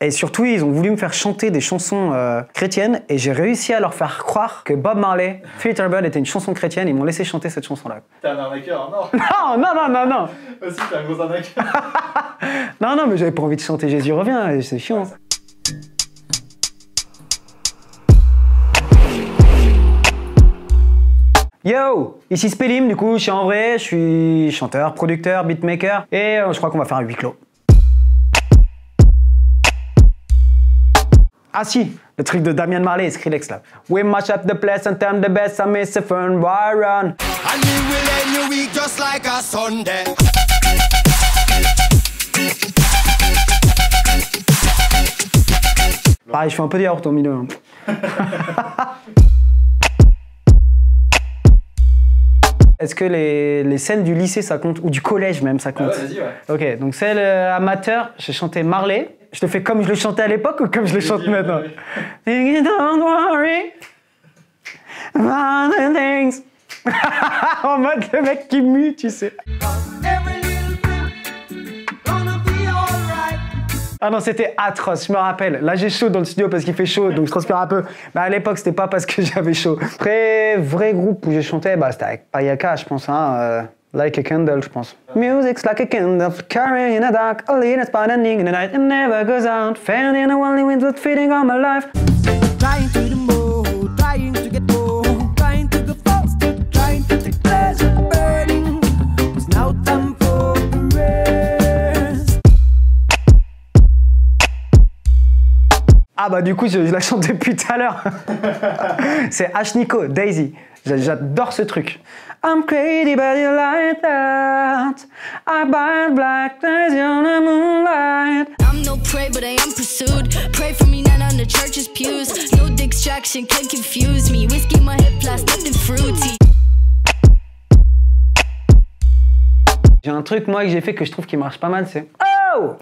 Et surtout, ils ont voulu me faire chanter des chansons euh, chrétiennes et j'ai réussi à leur faire croire que Bob Marley, Peter Bird était une chanson chrétienne. Ils m'ont laissé chanter cette chanson-là. T'es un arnaqueur, non Non, non, non, non, non. Aussi, t'es un gros arnaqueur. Non, non, mais j'avais pas envie de chanter Jésus revient, c'est chiant. Yo, ici Spellim, du coup, je suis en vrai, je suis chanteur, producteur, beatmaker, et euh, je crois qu'on va faire un huis clos. Ah si, le truc de Damian Marley et Skrillex là. We mash up the place and turn the best, I miss a fun, why run? And we will end your week just like a Sunday. Pareil, je fais un peu des yaourts au milieu. hein. Est-ce que les, les scènes du lycée ça compte? Ou du collège même ça Ah compte ouais, vas-y, ouais. Ok, donc celle euh, amateur, j'ai chanté Marley. Je te fais comme je le chantais à l'époque ou comme je le chante maintenant vas-y. Don't worry about the things. En mode le mec qui mue, tu sais. Ah non, c'était atroce, je me rappelle. Là, j'ai chaud dans le studio parce qu'il fait chaud, donc je transpire un peu. Mais à l'époque, c'était pas parce que j'avais chaud. Après, vrai groupe où j'ai chanté, bah, c'était avec Payaka, je pense. Hein, euh, like a candle, je pense. Music's like a candle, carrying in the dark, only in a spot ending in the night. It never goes out, fading in the only winds that's feeding on my life. Trying to the more, trying to get more, trying to go faster, trying to take pleasure burning. There's no time for the rest. Ah bah du coup, je, je la chante depuis tout à l'heure. C'est Ash Nico, Daisy. J'a- J'adore ce truc. I'm crazy but you like that. I buy black daisy on the moonlight. I'm no prey, but I am pursued. Pray for me, not on the church's pews. No distraction can confuse me. Whiskey my hip, plus nothing fruity. J'ai un truc moi que j'ai fait que je trouve qui marche pas mal, c'est Oh!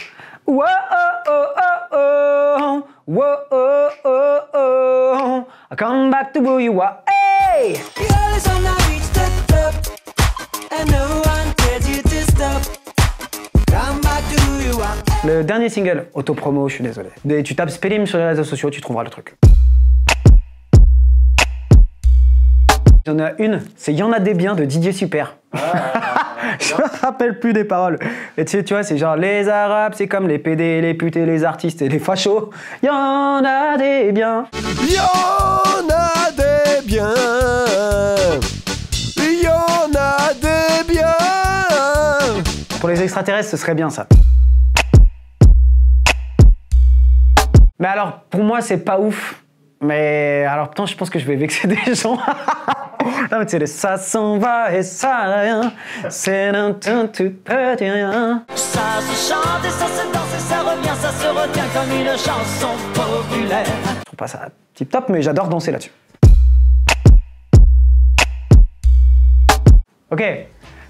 Whoa, oh, oh, oh, oh. Whoa, oh, oh, oh. I come back to who you are. Hey! Le dernier single, auto-promo, je suis désolé. Et tu tapes Spellim sur les réseaux sociaux, tu trouveras le truc. J'en ai une, c'est Y en a des biens de Didier Super. je me rappelle plus des paroles. Et tu sais, tu vois, c'est genre les Arabes, c'est comme les PD, les putes et les artistes et les fachos. Y en a des biens. Y'en extraterrestres, ce serait bien ça. Mais alors, pour moi, c'est pas ouf. Mais alors, putain, je pense que je vais vexer des gens. non, mais ça s'en va et ça rien. C'est un tout tout petit rien. Ça se chante et ça se danse et ça revient, ça se retient comme une chanson populaire. Je trouve pas ça tip top, mais j'adore danser là-dessus. Ok.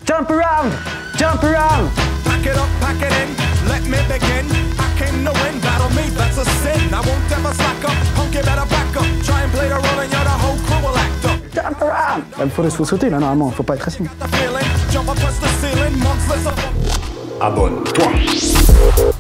Jump around, jump around. Pack it up, pack it in. Let me begin. I came to win. Battle me, that's a sin. I won't ever slack up. Punk, you better back up. Try and play the role and you're the whole crew will act up. Jump around. Il faut, faut sauter là, normalement. Faut pas être assis. The feeling. Jump up, touch the ceiling. Monks, let's up. Abonne-toi.